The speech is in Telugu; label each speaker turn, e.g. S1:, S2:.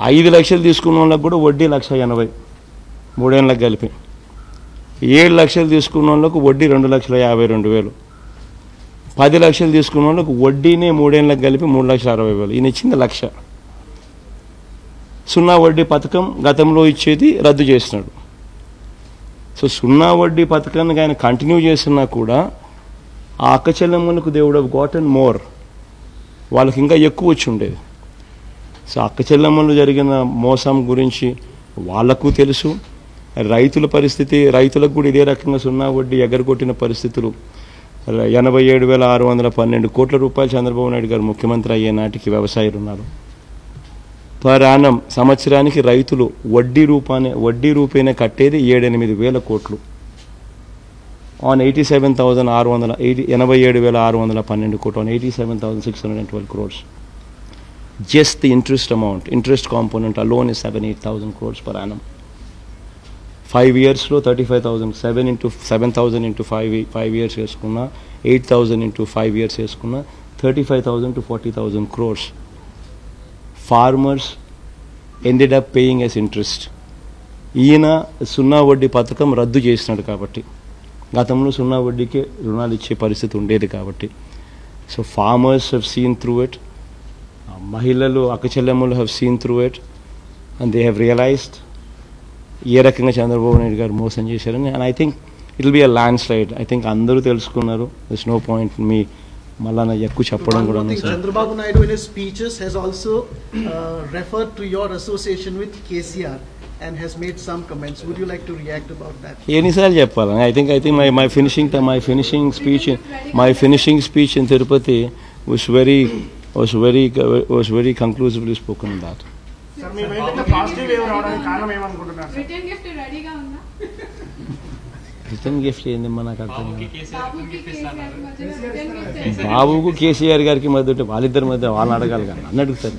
S1: ఐదు లక్షలు తీసుకున్న వాళ్ళకి కూడా వడ్డీ లక్ష ఎనభై మూడేళ్ళకి కలిపి. ఏడు లక్షలు తీసుకున్న వాళ్ళకు వడ్డీ రెండు లక్షల యాభై రెండు వేలు. పది లక్షలు తీసుకున్న వాళ్ళకు వడ్డీనే మూడేళ్ళకి కలిపి మూడు లక్షల అరవై వేలు. ఈయన ఇచ్చింది లక్ష. సున్నా వడ్డీ పథకం గతంలో ఇచ్చేది రద్దు చేసినాడు సో సున్నా వడ్డీ పథకాన్ని ఆయన కంటిన్యూ చేస్తున్నా కూడా ఆ అక్క చెల్లెమ్మలకు దేవుడు గాట్ అండ్ మోర్ వాళ్ళకి ఇంకా ఎక్కువ వచ్చి ఉండేది. సో అక్క చెల్లెమ్మలు జరిగిన మోసం గురించి వాళ్ళకు తెలుసు. రైతుల పరిస్థితి రైతులకు కూడా ఇదే రకంగా సున్నా వడ్డీ ఎగరగొట్టిన పరిస్థితులు. ఎనభై ఏడు వేల ఆరు వందల పన్నెండు కోట్ల రూపాయలు చంద్రబాబు నాయుడు గారు ముఖ్యమంత్రి అయ్యే నాటికి వ్యవసాయులు ఉన్నారు. పర్ యానం సంవత్సరానికి రైతులు వడ్డీ రూపానే వడ్డీ రూపేనే కట్టేది ఏడెనిమిది వేల కోట్లు. ఆన్ ఎయిటీ సెవెన్ థౌసండ్ ఆరు వందల ఎయిటీ ఎనభై ఏడు వేల ఆరు వందల పన్నెండు కోట్లు on eighty seven thousand six hundred and twelve crores just the interest amount interest component alone is seven eight thousand crores per five ఇయర్స్లో thirty five thousand seven into seven thousand into five five years వేసుకున్న eight thousand into five years వేసుకున్నా thirty five thousand to forty thousand crores farmers ended up paying as interest ఈయన సున్నా వడ్డీ పథకం రద్దు చేసినాడు కాబట్టి. గతంలో సున్నా వడ్డీకే రుణాలు ఇచ్చే పరిస్థితి ఉండేది కాబట్టి. So farmers have seen through it మహిళలు అక్కచెల్లెమ్మలు have seen through it and they have realised ఏ రకంగా చంద్రబాబు నాయుడు గారు మోసం చేశారని and I think it will be a landslide I think అందరూ తెలుసుకున్నారు దిస్ నో పాయింట్ మీ మళ్ళా నా ఎక్కువ చెప్పడం
S2: One
S1: కూడా
S2: more thing,
S1: అనవసరం.
S2: Chandrababu Naidu in his speeches has also uh, referred to your association with KCR and has made some comments. Would you like to react about that?
S1: ఎన్నిసార్లు చెప్పాలి I think I think my my finishing my finishing speech my finishing speech in Tirupati was very was very was very conclusively spoken that
S3: sir me mind ఇంకా పాజిటివ్ వేవ్ రావడానికి కారణం ఏమనుకుంటున్నారు సార్
S4: రిటర్న్ గిఫ్ట్
S1: ఏంది మనకు అర్థం. బాబుకి కేసీఆర్ గారికి మధ్య ఉంటే వాళ్ళిద్దరి మధ్య వాళ్ళని అడగాలి కానీ నన్ను అడుగుతారు